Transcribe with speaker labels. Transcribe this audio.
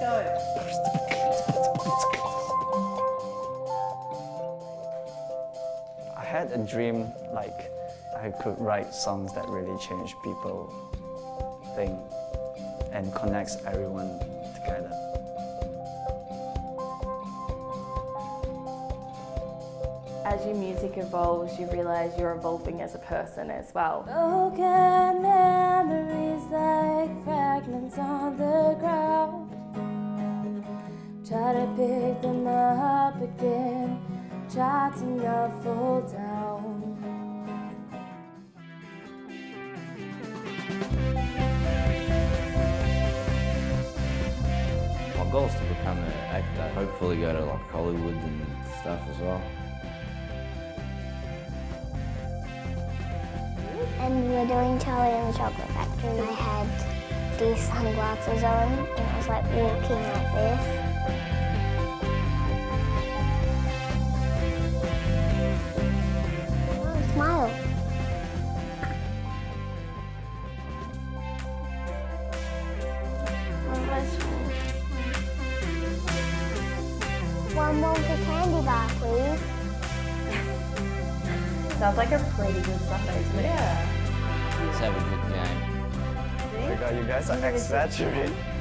Speaker 1: Go. I had a dream like I could write songs that really change people thing and connects everyone together.
Speaker 2: As your music evolves, you realise you're evolving as a person as well.
Speaker 3: Broken memories like fragments on the Try to pick them up again, try to not fall down.
Speaker 4: My goal is to become an actor, hopefully go to like Hollywood and stuff as well.
Speaker 5: And we were doing Charlie and the Chocolate Factory. I had these sunglasses on and I was like walking like this. Oh, smile. Oh, One more for candy bar, please.
Speaker 2: Sounds like a pretty good Sunday to me. Yeah.
Speaker 4: Let's have a good game.
Speaker 1: You guys are exaggerating.